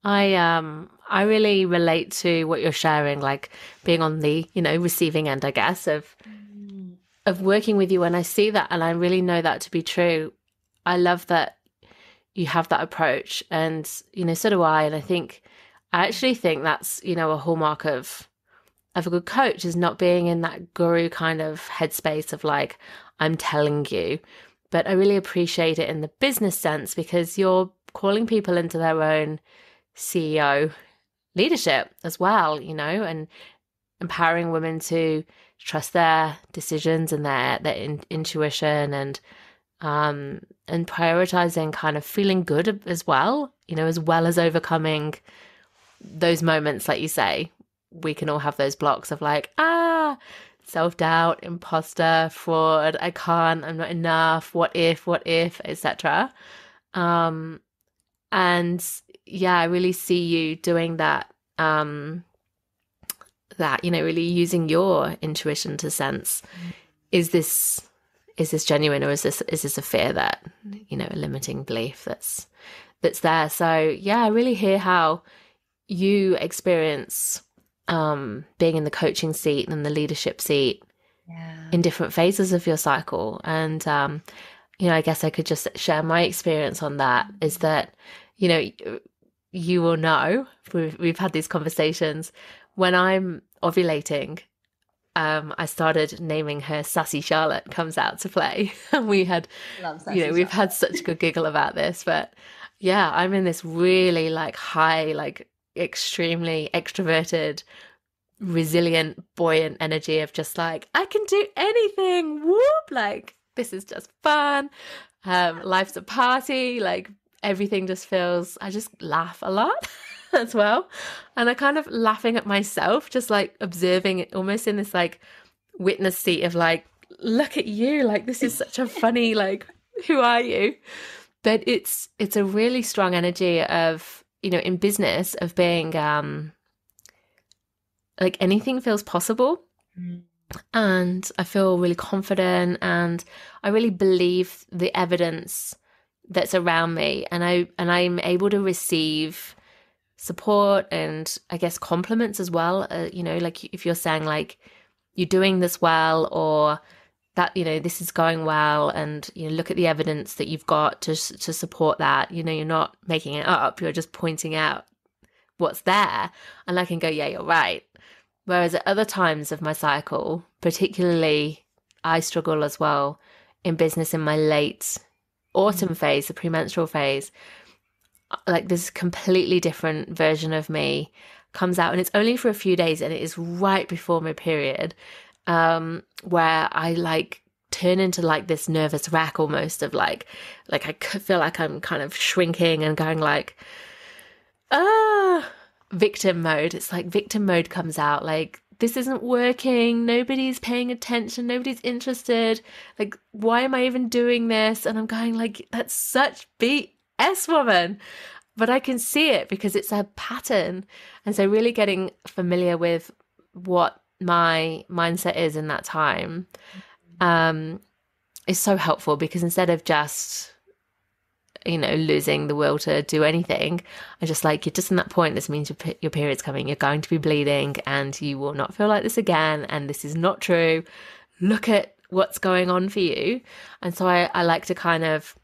I um I really relate to what you're sharing, like being on the, you know, receiving end, I guess, of mm. of working with you and I see that and I really know that to be true. I love that you have that approach and you know, so do I. And I think I actually think that's, you know, a hallmark of of a good coach is not being in that guru kind of headspace of like, I'm telling you. But I really appreciate it in the business sense because you're calling people into their own CEO leadership as well, you know, and empowering women to trust their decisions and their their in, intuition and um and prioritizing kind of feeling good as well, you know, as well as overcoming those moments like you say we can all have those blocks of like, ah, self doubt, imposter, fraud, I can't, I'm not enough, what if, what if, etc. Um, and yeah, I really see you doing that. Um, that you know, really using your intuition to sense is this is this genuine or is this is this a fear that you know a limiting belief that's that's there. So yeah, I really hear how you experience um, being in the coaching seat and the leadership seat yeah. in different phases of your cycle. And, um, you know, I guess I could just share my experience on that is that, you know, you will know, we've, we've had these conversations, when I'm ovulating, um, I started naming her Sassy Charlotte comes out to play. and we had, you know, Charlotte. we've had such a good giggle about this, but yeah, I'm in this really like high, like extremely extroverted, resilient, buoyant energy of just like, I can do anything. Whoop! Like, this is just fun. Um, life's a party. Like, everything just feels, I just laugh a lot as well. And I kind of laughing at myself, just like observing it almost in this like witness seat of like, look at you. Like, this is such a funny, like, who are you? But it's, it's a really strong energy of, you know, in business of being um like anything feels possible. Mm. And I feel really confident and I really believe the evidence that's around me and I and I'm able to receive support and I guess compliments as well. Uh, you know, like if you're saying like you're doing this well or that you know this is going well and you know look at the evidence that you've got to to support that you know you're not making it up you're just pointing out what's there and i can go yeah you're right whereas at other times of my cycle particularly i struggle as well in business in my late autumn mm. phase the premenstrual phase like this completely different version of me comes out and it's only for a few days and it is right before my period um, where I like turn into like this nervous wreck almost of like, like I feel like I'm kind of shrinking and going like, ah, victim mode. It's like victim mode comes out like, this isn't working. Nobody's paying attention. Nobody's interested. Like, why am I even doing this? And I'm going like, that's such BS woman. But I can see it because it's a pattern. And so, really getting familiar with what my mindset is in that time um, is so helpful because instead of just you know losing the will to do anything i just like you're just in that point. This means your, your period's coming. You're going to be bleeding and you will not feel like this again. And this is not true. Look at what's going on for you. And so i, I like to kind of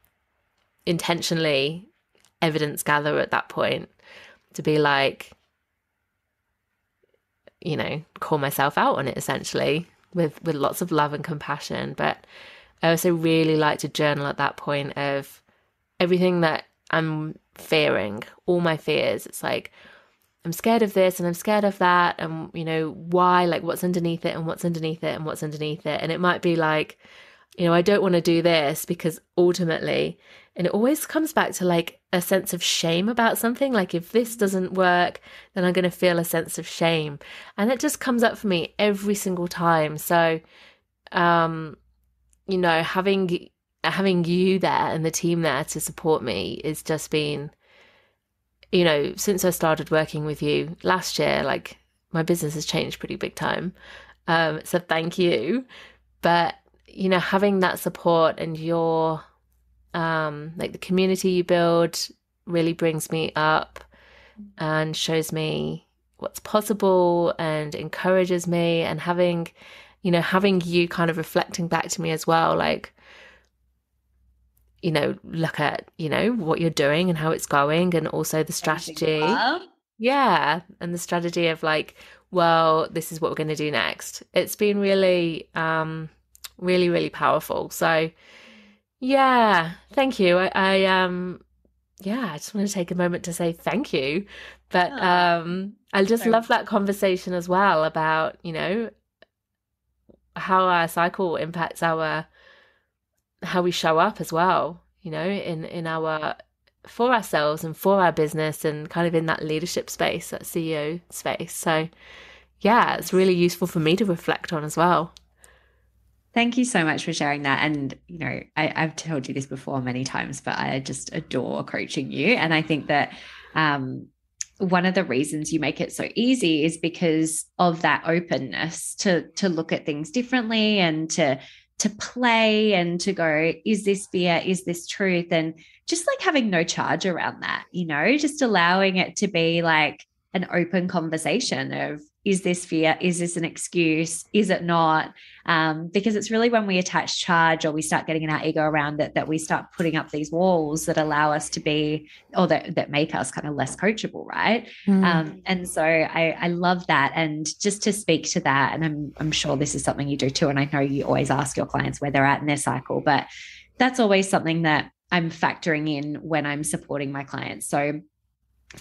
intentionally evidence gather at that point to be like you know, call myself out on it essentially with with lots of love and compassion. But I also really like to journal at that point of everything that I'm fearing, all my fears. It's like I'm scared of this and I'm scared of that and you know why like what's underneath it and what's underneath it and what's underneath it and it might be like you know I don't want to do this because ultimately and it always comes back to like a sense of shame about something. Like, if this doesn't work, then I'm going to feel a sense of shame. And it just comes up for me every single time. So, um, you know, having having you there and the team there to support me is just been you know, since I started working with you last year, like my business has changed pretty big time. Um, so thank you. But, you know, having that support and your, um, like the community you build really brings me up and shows me what's possible and encourages me and having, you know, having you kind of reflecting back to me as well, like, you know, look at, you know, what you're doing and how it's going and also the strategy. Yeah. And the strategy of like, well, this is what we're going to do next. It's been really, um, really, really powerful. So, yeah, thank you. I, I um, yeah, I just want to take a moment to say thank you. But um, I just so- love that conversation as well about, you know, how our cycle impacts our how we show up as well, you know, in in our for ourselves and for our business and kind of in that leadership space, that CEO space. So, yeah, it's really useful for me to reflect on as well. Thank you so much for sharing that. And, you know, I, have told you this before many times, but I just adore coaching you. And I think that um, one of the reasons you make it so easy is because of that openness to to look at things differently and to to play and to go, is this fear? Is this truth? And just like having no charge around that, you know, just allowing it to be like an open conversation of, is this fear? Is this an excuse? Is it not? Um, because it's really when we attach charge or we start getting in our ego around it that we start putting up these walls that allow us to be, or that, that make us kind of less coachable, right? Mm. Um, and so I, I love that. And just to speak to that, and I'm, I'm sure this is something you do too. And I know you always ask your clients where they're at in their cycle, but that's always something that I'm factoring in when I'm supporting my clients. So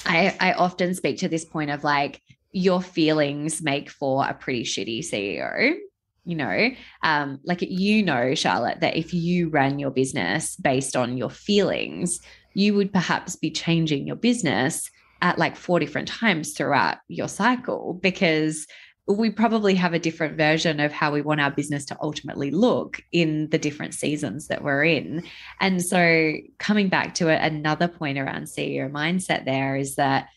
I, I often speak to this point of like, your feelings make for a pretty shitty CEO. You know, um, like you know, Charlotte, that if you ran your business based on your feelings, you would perhaps be changing your business at like four different times throughout your cycle because we probably have a different version of how we want our business to ultimately look in the different seasons that we're in. And so, coming back to another point around CEO mindset there is that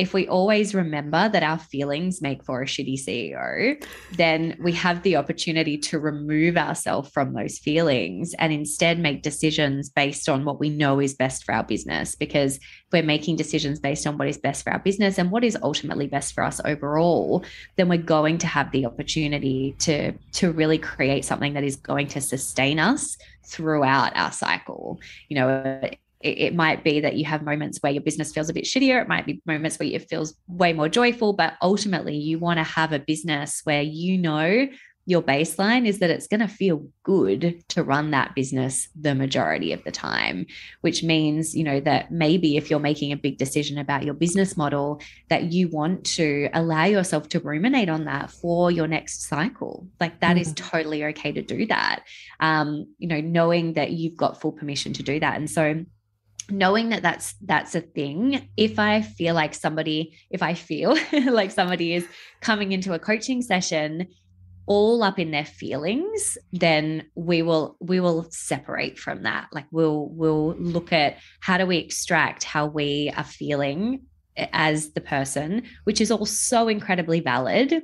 if we always remember that our feelings make for a shitty CEO, then we have the opportunity to remove ourselves from those feelings and instead make decisions based on what we know is best for our business. Because if we're making decisions based on what is best for our business and what is ultimately best for us overall, then we're going to have the opportunity to, to really create something that is going to sustain us throughout our cycle. You know, it, it, might be that you have moments where your business feels a bit shittier. It might be moments where it feels way more joyful, but ultimately you want to have a business where you know your baseline is that it's going to feel good to run that business the majority of the time which means you know that maybe if you're making a big decision about your business model that you want to allow yourself to ruminate on that for your next cycle like that mm-hmm. is totally okay to do that um you know knowing that you've got full permission to do that and so knowing that that's that's a thing if i feel like somebody if i feel like somebody is coming into a coaching session all up in their feelings then we will we will separate from that. Like we'll we'll look at how do we extract how we are feeling as the person which is all so incredibly valid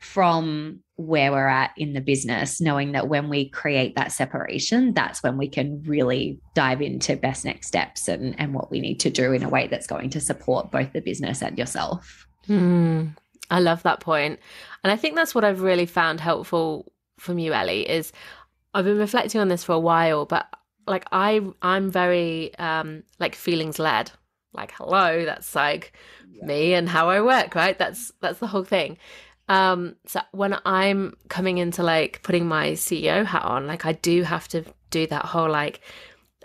from where we're at in the business, knowing that when we create that separation, that's when we can really dive into best next steps and, and what we need to do in a way that's going to support both the business and yourself. Mm, I love that point. And I think that's what I've really found helpful from you, Ellie, is I've been reflecting on this for a while, but like I I'm very um like feelings led. Like hello, that's like yeah. me and how I work, right? That's that's the whole thing. Um, so when I'm coming into like putting my CEO hat on, like I do have to do that whole like,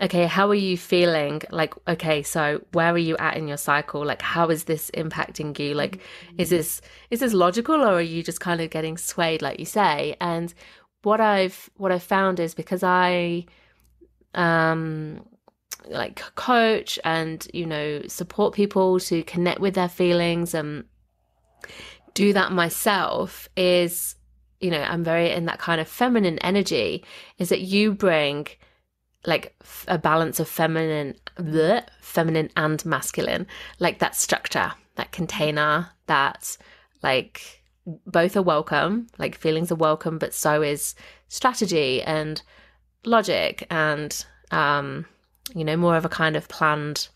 okay, how are you feeling? Like, okay, so where are you at in your cycle? Like, how is this impacting you? Like, is this is this logical or are you just kind of getting swayed, like you say? And what I've what I've found is because I um like coach and you know support people to connect with their feelings and do that myself is, you know, I'm very in that kind of feminine energy, is that you bring like f- a balance of feminine, the feminine and masculine, like that structure, that container, that like both are welcome, like feelings are welcome, but so is strategy and logic and um, you know, more of a kind of planned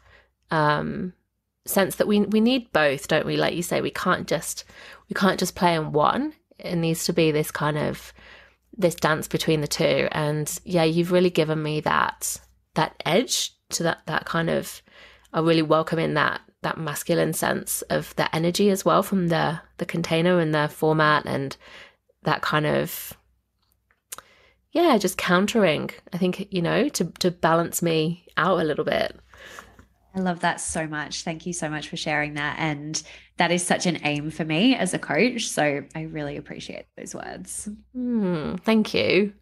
um sense that we we need both, don't we? Like you say, we can't just we can't just play in one. It needs to be this kind of this dance between the two. And yeah, you've really given me that that edge to that that kind of I really welcome in that that masculine sense of that energy as well from the the container and the format and that kind of yeah, just countering. I think, you know, to to balance me out a little bit. I love that so much. Thank you so much for sharing that. And that is such an aim for me as a coach. So I really appreciate those words. Mm, thank you.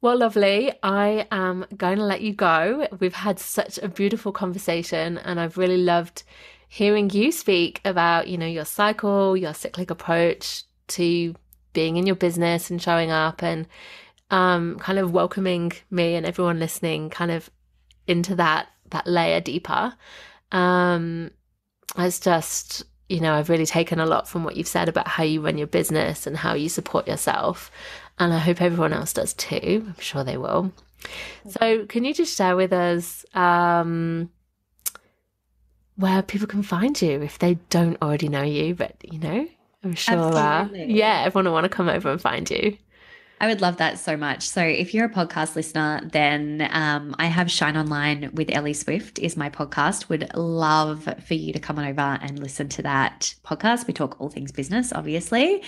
Well, lovely. I am going to let you go. We've had such a beautiful conversation, and I've really loved hearing you speak about, you know, your cycle, your cyclic approach to being in your business and showing up and um, kind of welcoming me and everyone listening kind of into that that layer deeper. Um, it's just you know I've really taken a lot from what you've said about how you run your business and how you support yourself, and I hope everyone else does too. I'm sure they will. So, can you just share with us um, where people can find you if they don't already know you? But you know, I'm sure, uh, yeah, everyone will want to come over and find you. I would love that so much. So, if you're a podcast listener, then um, I have Shine Online with Ellie Swift is my podcast. Would love for you to come on over and listen to that podcast. We talk all things business, obviously.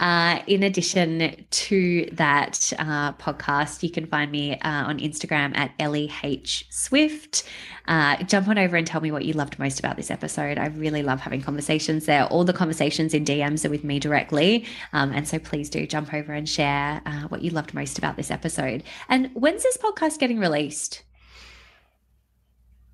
Uh, in addition to that uh, podcast, you can find me uh, on Instagram at Ellie H Swift. Uh, jump on over and tell me what you loved most about this episode. I really love having conversations there. All the conversations in DMs are with me directly. Um, and so please do jump over and share uh, what you loved most about this episode. And when's this podcast getting released?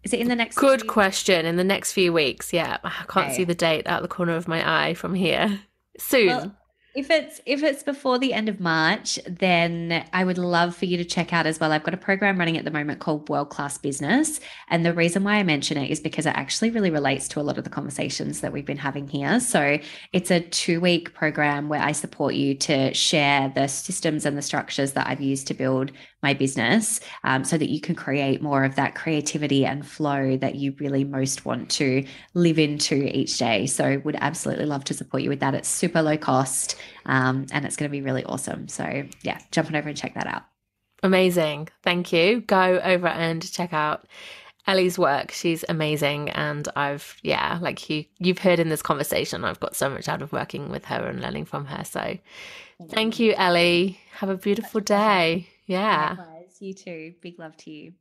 Is it in the next? Good question. In the next few weeks, yeah. I can't okay. see the date out the corner of my eye from here. Soon. Well, if it's if it's before the end of March, then I would love for you to check out as well. I've got a program running at the moment called World Class Business, and the reason why I mention it is because it actually really relates to a lot of the conversations that we've been having here. So, it's a 2-week program where I support you to share the systems and the structures that I've used to build my business um, so that you can create more of that creativity and flow that you really most want to live into each day. So, would absolutely love to support you with that. It's super low cost um, and it's going to be really awesome. So, yeah, jump on over and check that out. Amazing. Thank you. Go over and check out Ellie's work. She's amazing. And I've, yeah, like you, you've heard in this conversation, I've got so much out of working with her and learning from her. So thank you, Ellie. Have a beautiful day. Yeah. Likewise. You too. Big love to you.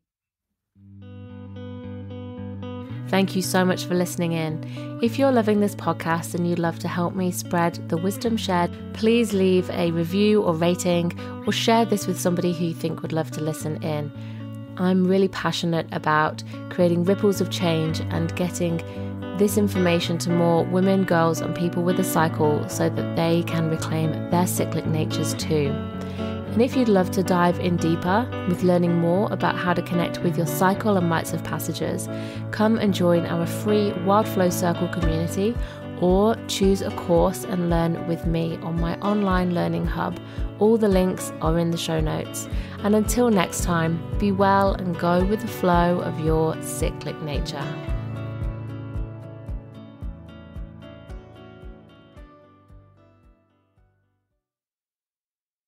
Thank you so much for listening in. If you're loving this podcast and you'd love to help me spread the wisdom shared, please leave a review or rating or share this with somebody who you think would love to listen in. I'm really passionate about creating ripples of change and getting this information to more women, girls, and people with a cycle so that they can reclaim their cyclic natures too. And if you'd love to dive in deeper with learning more about how to connect with your cycle and rites of passages, come and join our free Wild Flow Circle community or choose a course and learn with me on my online learning hub. All the links are in the show notes. And until next time, be well and go with the flow of your cyclic nature.